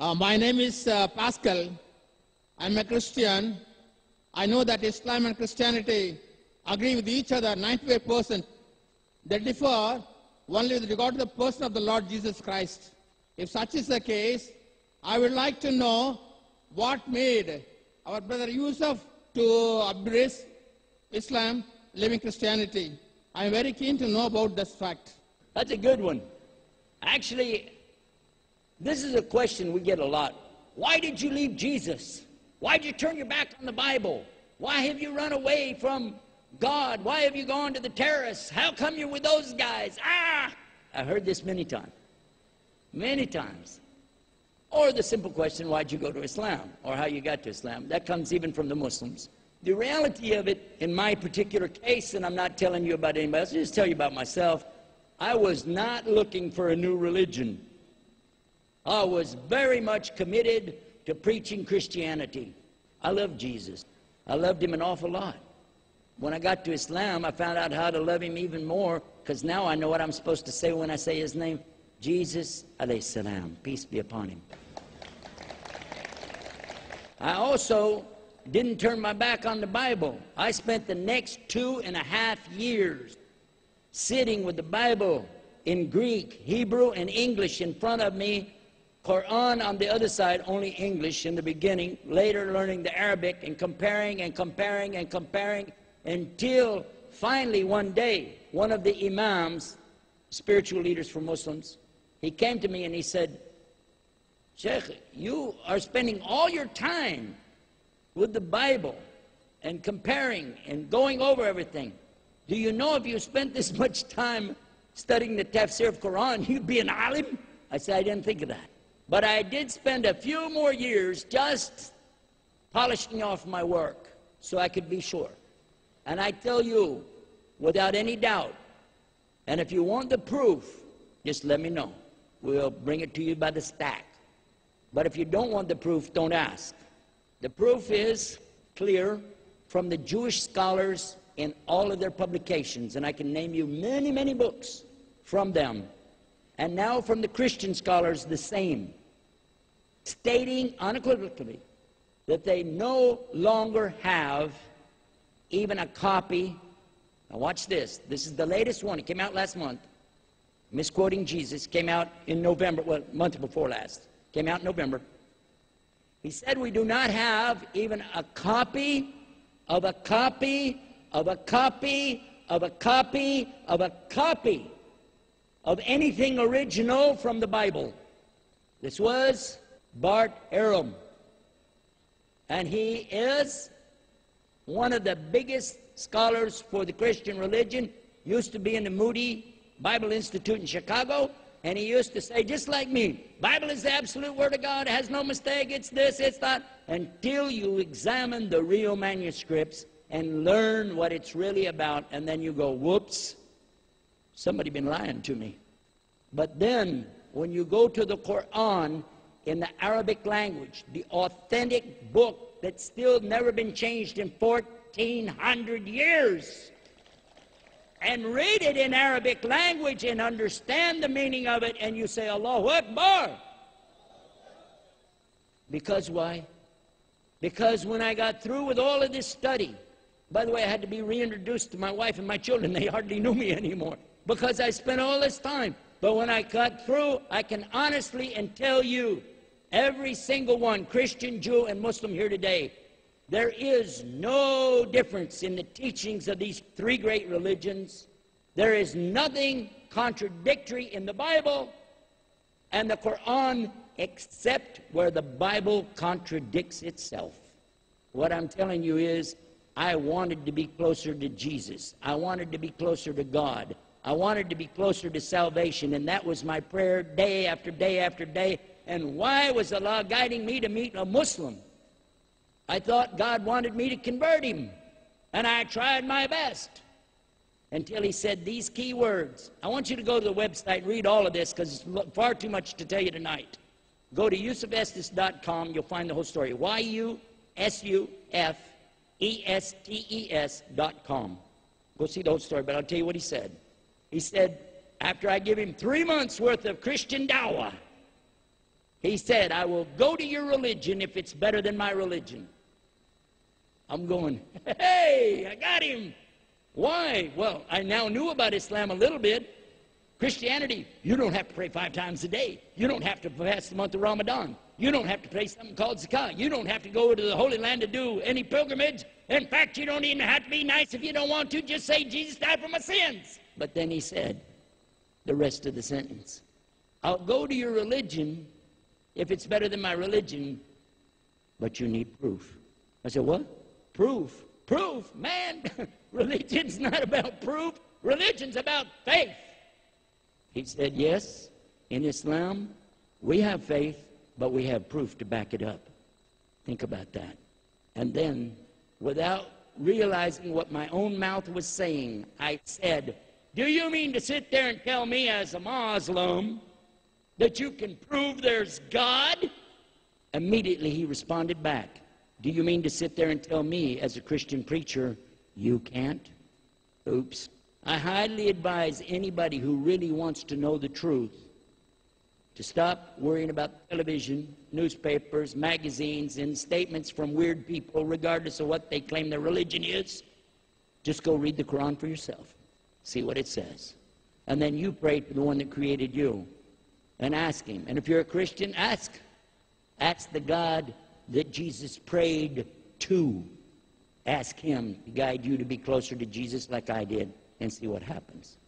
Uh, my name is uh, Pascal. I'm a Christian. I know that Islam and Christianity agree with each other 98%. They differ only with regard to the person of the Lord Jesus Christ. If such is the case, I would like to know what made our brother Yusuf to embrace Islam, living Christianity. I'm very keen to know about this fact. That's a good one. Actually, this is a question we get a lot. Why did you leave Jesus? Why did you turn your back on the Bible? Why have you run away from God? Why have you gone to the terrorists? How come you're with those guys? Ah! I heard this many times. Many times. Or the simple question, why'd you go to Islam? Or how you got to Islam. That comes even from the Muslims. The reality of it, in my particular case, and I'm not telling you about anybody else, I just tell you about myself, I was not looking for a new religion. I was very much committed to preaching Christianity. I loved Jesus. I loved him an awful lot. When I got to Islam, I found out how to love him even more because now I know what I'm supposed to say when I say his name. Jesus alayhi salam, peace be upon him. I also didn't turn my back on the Bible. I spent the next two and a half years sitting with the Bible in Greek, Hebrew, and English in front of me, Quran on the other side, only English in the beginning, later learning the Arabic and comparing and comparing and comparing until finally one day, one of the Imams, spiritual leaders for Muslims, he came to me and he said, Sheikh, you are spending all your time with the Bible and comparing and going over everything. Do you know if you spent this much time studying the tafsir of Quran, you'd be an alim? I said, I didn't think of that. But I did spend a few more years just polishing off my work so I could be sure. And I tell you, without any doubt, and if you want the proof, just let me know. We'll bring it to you by the stack. But if you don't want the proof, don't ask. The proof is clear from the Jewish scholars in all of their publications, and I can name you many, many books from them. And now from the Christian scholars, the same, stating unequivocally that they no longer have even a copy. Now, watch this. This is the latest one. It came out last month. Misquoting Jesus. Came out in November, well, month before last. Came out in November. He said we do not have even a copy of a copy of a copy of a copy of a copy of anything original from the Bible. This was Bart Ehrman. And he is one of the biggest scholars for the Christian religion, used to be in the Moody Bible Institute in Chicago, and he used to say, just like me, Bible is the absolute word of God, it has no mistake, it's this, it's that, until you examine the real manuscripts and learn what it's really about, and then you go, whoops, somebody been lying to me. But then, when you go to the Quran in the Arabic language, the authentic book that's still never been changed in 1400 years, and read it in Arabic language and understand the meaning of it, and you say, Allahu Akbar. Because why? Because when I got through with all of this study, by the way, I had to be reintroduced to my wife and my children. They hardly knew me anymore because I spent all this time. But when I got through, I can honestly and tell you, every single one, Christian, Jew, and Muslim here today, there is no difference in the teachings of these three great religions. There is nothing contradictory in the Bible and the Quran except where the Bible contradicts itself. What I'm telling you is, I wanted to be closer to Jesus. I wanted to be closer to God. I wanted to be closer to salvation, and that was my prayer day after day after day. And why was Allah guiding me to meet a Muslim? I thought God wanted me to convert him, and I tried my best until he said these key words. I want you to go to the website read all of this because it's far too much to tell you tonight. Go to yusufestes.com, you'll find the whole story. Y U S U F E S T E S dot com. Go see the whole story, but I'll tell you what he said. He said, after I give him three months worth of Christian dawah, He said, I will go to your religion if it's better than my religion. I'm going, hey, I got him. Why? Well, I now knew about Islam a little bit. Christianity, you don't have to pray five times a day. You don't have to fast the month of Ramadan. You don't have to pray something called zakah. You don't have to go to the Holy Land to do any pilgrimage. In fact, you don't even have to be nice if you don't want to. Just say, Jesus died for my sins. But then he said the rest of the sentence I'll go to your religion if it's better than my religion, but you need proof. I said, What? Proof. Proof. Man, religion's not about proof, religion's about faith. He said, Yes, in Islam, we have faith, but we have proof to back it up. Think about that. And then, without realizing what my own mouth was saying, I said, Do you mean to sit there and tell me, as a Muslim, that you can prove there's God? Immediately he responded back, Do you mean to sit there and tell me, as a Christian preacher, you can't? Oops. I highly advise anybody who really wants to know the truth to stop worrying about television, newspapers, magazines, and statements from weird people, regardless of what they claim their religion is. Just go read the Quran for yourself. See what it says. And then you pray to the one that created you and ask him. And if you're a Christian, ask. Ask the God that Jesus prayed to. Ask him to guide you to be closer to Jesus like I did and see what happens.